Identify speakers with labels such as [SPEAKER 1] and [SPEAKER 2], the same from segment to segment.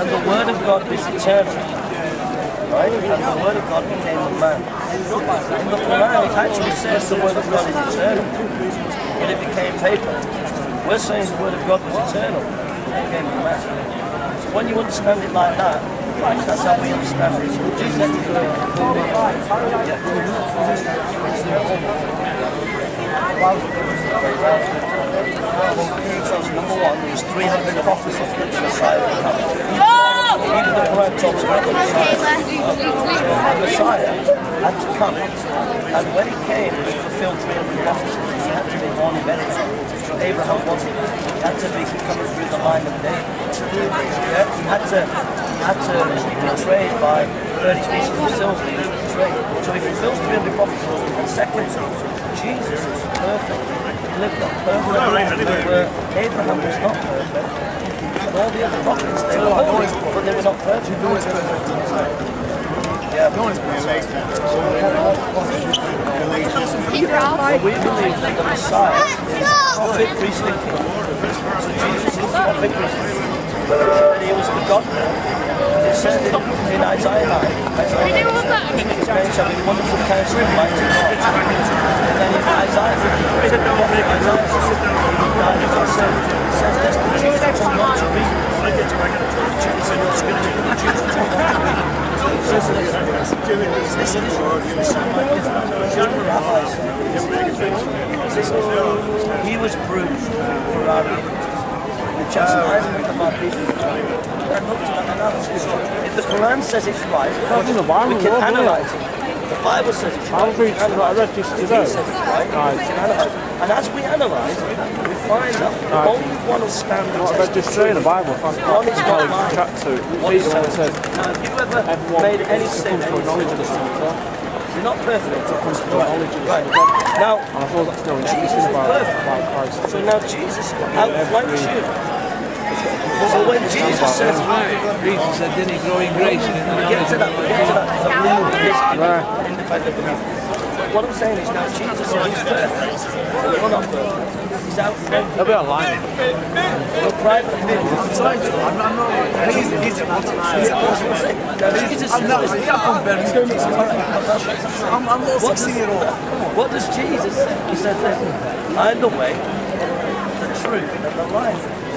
[SPEAKER 1] And the Word of God is eternal. Right? And the Word of God became a man. In the Quran, it actually says the Word of God is eternal. But it became paper. We're saying the Word of God was eternal. It became a man. So when you understand it like that, that's how we understand it. So 300 coffee subscriptions side of the country. Even the correct talks about the Messiah. The had to come, and when he came, he fulfilled 300 prophecies. He had to be born in Bethlehem. So Abraham wasn't. He had to be coming through the line of David. He had to, he had to be betrayed by 30 pieces of silver. So he fulfills 300 prophecies. And secondly, Jesus is perfect. He lived a perfect life where Abraham was not perfect. And all the other prophets, they were holy, but they were not perfect. No one's perfect. Yeah, no one's perfect. Well, uh, we believe that the Messiah is prophet, priest, and king. So Jesus is prophet, priest, and king. And he was the God man. It says in, in Isaiah 9, Isaiah 9 his name shall be wonderful counselor, mighty God. He died as I said, it says this, the Jews will not to read. It's in the scripture, the Jews will not to read. It says this, is this Israel? Does this sound like Israel? The rabbis say, is this Israel? Is this Israel? He was bruised uh, for our. The chastisement of our peace was. And look to that analysis. If the Quran says it's right,
[SPEAKER 2] the Bible,
[SPEAKER 1] we can analyse it. The Bible says it's right.
[SPEAKER 2] I'll read
[SPEAKER 1] we can
[SPEAKER 2] I read this today.
[SPEAKER 1] he says it's right, we can analyse it. And as we analyse we find that only one will stand the
[SPEAKER 2] I
[SPEAKER 1] test
[SPEAKER 2] read this straight in the Bible.
[SPEAKER 1] One is not mine.
[SPEAKER 2] Chat to. Peter when it says,
[SPEAKER 1] Now, have you ever
[SPEAKER 2] everyone
[SPEAKER 1] made any sin?
[SPEAKER 2] knowledge of the Son.
[SPEAKER 1] You're not perfect.
[SPEAKER 2] knowledge of the
[SPEAKER 1] Right.
[SPEAKER 2] Son of God.
[SPEAKER 1] Now,
[SPEAKER 2] And I thought that's knowing
[SPEAKER 1] Jesus is perfect.
[SPEAKER 2] Christ.
[SPEAKER 1] So now Jesus outflanks you. So when Jesus says,
[SPEAKER 3] Jesus said, didn't he grow in grace and in the
[SPEAKER 1] we get to that, get to that, there's a real
[SPEAKER 2] Right.
[SPEAKER 1] independent believer. What I'm saying is now Jesus says he's perfect. You're not perfect. He's outflanked
[SPEAKER 2] They'll be online.
[SPEAKER 1] your private.
[SPEAKER 4] I'm trying to. I'm not. I'm He's, he's a
[SPEAKER 1] That's I'm saying. Now Jesus
[SPEAKER 4] I'm not. I'm not comparing. I'm, I'm a 16 year old.
[SPEAKER 1] What does Jesus say? He said this, I'm the way, the truth, and the life.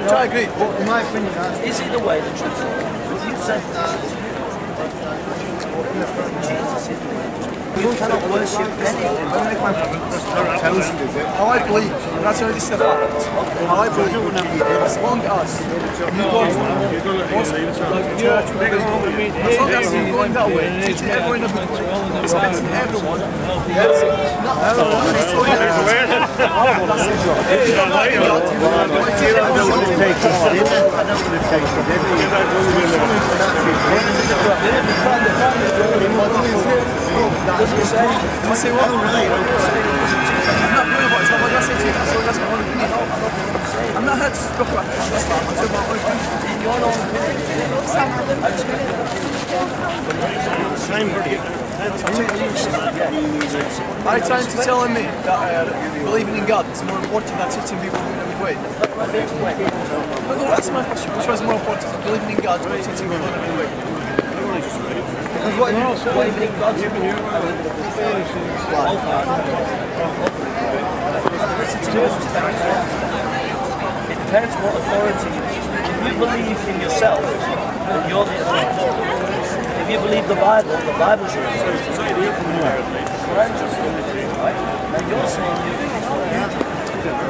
[SPEAKER 4] Which I agree. But in my opinion, uh,
[SPEAKER 1] Is it the way, the truth? If you said Jesus is the way. Worship anything.
[SPEAKER 4] how I believe, and that's only the fact. How I believe, as long as you go to like as long as you're going that way, teaching everyone a good way, respecting everyone, that's it. Not everyone is going that That's. If you don't like God, you don't like everyone.
[SPEAKER 1] Does he say?
[SPEAKER 4] I say what? I'm not doing about it. It's not like I say to you. That's, that's my own opinion. I'm not here to talk about Islam. I'm talking about my own opinion.
[SPEAKER 1] Your own opinion.
[SPEAKER 4] Are you trying to tell me that uh, believing in God is more important than teaching people in a good way?
[SPEAKER 1] Let.
[SPEAKER 4] But that's my question. Which was more important, believing in God or teaching people in a good way? Because what you
[SPEAKER 1] good life. Both are. Listen to. It depends what authority you. If you believe in yourself, then you're the authority. If you believe the Bible, the Bible's your authority. Quran's your authority, right? Now you're saying you think it's what you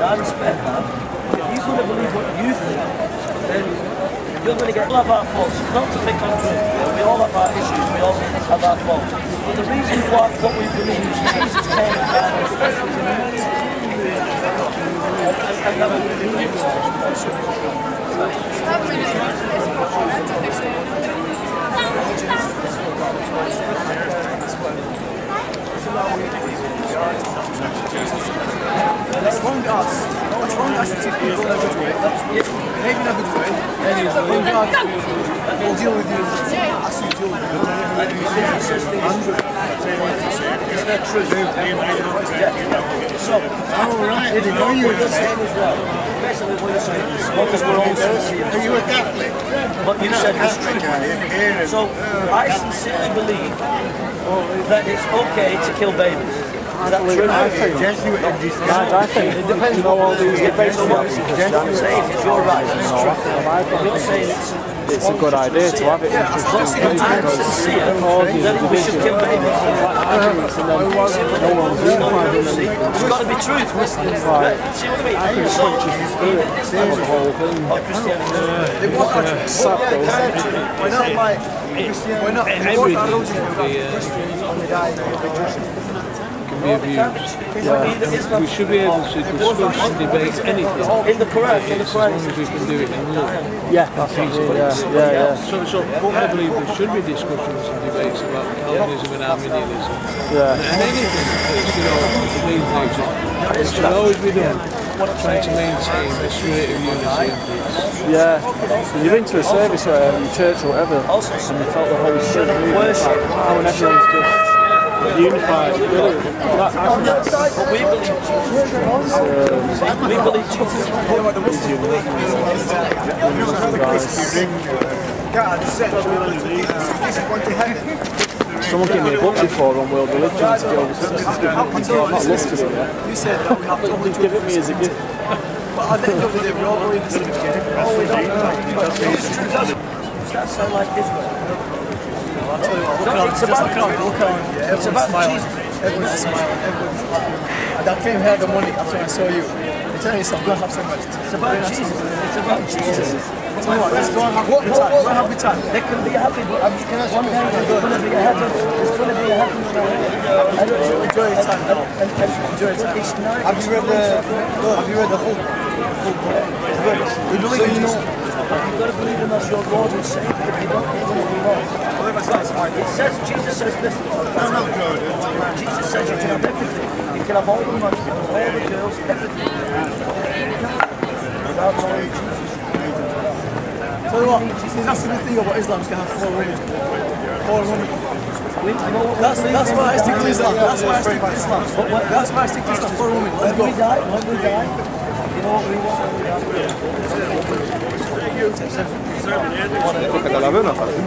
[SPEAKER 1] I respect that. If you're going to believe what you think, you're going to get all of our faults. Not to pick on you. We all have our issues. We all have our faults. But the reason why what we believe is came and humanity. And that we believe
[SPEAKER 4] As long as, as long as you teach people in a good way, behave in a good way, then as long as will deal with you as you deal with
[SPEAKER 1] thing is that true? Yeah. So,
[SPEAKER 5] All right.
[SPEAKER 1] if
[SPEAKER 5] I know you
[SPEAKER 1] what you're saying is well, basically what you're saying is long we're all.
[SPEAKER 5] Are you a Catholic?
[SPEAKER 1] But you said true. So I sincerely believe that it's okay to kill babies. Is that true?
[SPEAKER 2] I think,
[SPEAKER 5] Jesuit and this
[SPEAKER 2] I think it depends on all these debates
[SPEAKER 1] what I'm saying is you're right. It's true. You're saying it's
[SPEAKER 2] it's a good idea to have it in Christian faith
[SPEAKER 1] I'm
[SPEAKER 2] because
[SPEAKER 1] sincere
[SPEAKER 2] it causes
[SPEAKER 1] that we should kill
[SPEAKER 2] division,
[SPEAKER 1] babies.
[SPEAKER 2] arguments, and then no one's unified in them.
[SPEAKER 1] It's got to be true.
[SPEAKER 2] Like,
[SPEAKER 1] See what I mean?
[SPEAKER 2] I think it
[SPEAKER 1] So,
[SPEAKER 2] punches the spirit of the whole thing.
[SPEAKER 1] oh, Christianity.
[SPEAKER 4] They want our
[SPEAKER 2] It's sad though.
[SPEAKER 4] Why not? Why not? They want our religion to be
[SPEAKER 3] can be abused. We should be able to discuss and debate anything
[SPEAKER 1] In the Quran, in the
[SPEAKER 3] as long as we can do it in love.
[SPEAKER 2] Yeah, that's it. Yeah, yeah, yeah.
[SPEAKER 3] So, so I believe there should be discussions and debates about Calvinism and Arminianism
[SPEAKER 2] yeah.
[SPEAKER 3] and anything that's you know main nature. It should always be done trying to maintain the spirit of unity and peace.
[SPEAKER 2] Yeah, when you're into a service or a church or whatever,
[SPEAKER 1] Also,
[SPEAKER 2] and you felt the Holy Spirit how when everyone's just unified, really, that, I think that's
[SPEAKER 1] but we believe Jesus. We believe Jesus.
[SPEAKER 4] God said, this is going to happen.
[SPEAKER 2] someone gave me a book before on world religion to go over to.
[SPEAKER 4] I'll tell you
[SPEAKER 2] I've not
[SPEAKER 4] what,
[SPEAKER 2] it yet.
[SPEAKER 4] you said that we have to only
[SPEAKER 2] give it me as a gift.
[SPEAKER 4] But at the end of the day, we all believe the same thing.
[SPEAKER 1] Does that sound like Israel?
[SPEAKER 4] Tell look
[SPEAKER 1] It's about
[SPEAKER 4] smiling. Everyone's smiling, that came here the money after I saw you. I'm telling you and have some much.
[SPEAKER 1] It's about Jesus. It's about Jesus.
[SPEAKER 4] You what, let's go and have a good time. Go and have a good time.
[SPEAKER 1] They can be happy, but one day there's going to be a heaven. There's going to be a heaven. I.
[SPEAKER 4] Enjoy your time now.
[SPEAKER 1] And, and
[SPEAKER 4] Enjoy your time.
[SPEAKER 1] it's.
[SPEAKER 4] Have you read the, have you read the whole, book? It's good. We believe in Jesus.
[SPEAKER 1] You've got to believe him as your Lord and Savior. If you don't, you're going to be wrong. It says, Jesus says this. Jesus says you can have everything. You can have all the money, all the girls, everything. Without knowing Jesus.
[SPEAKER 4] Tell you what, that's the good thing about Islam, you can have four women. Four women.
[SPEAKER 1] We, you
[SPEAKER 4] That's, that's why I stick to Islam. That's why I stick to Islam. That's why I stick to Islam. Four women. Let's
[SPEAKER 1] When we
[SPEAKER 4] go.
[SPEAKER 1] die, when we die, you know what we want when we die?
[SPEAKER 2] Porque te la veo una parte.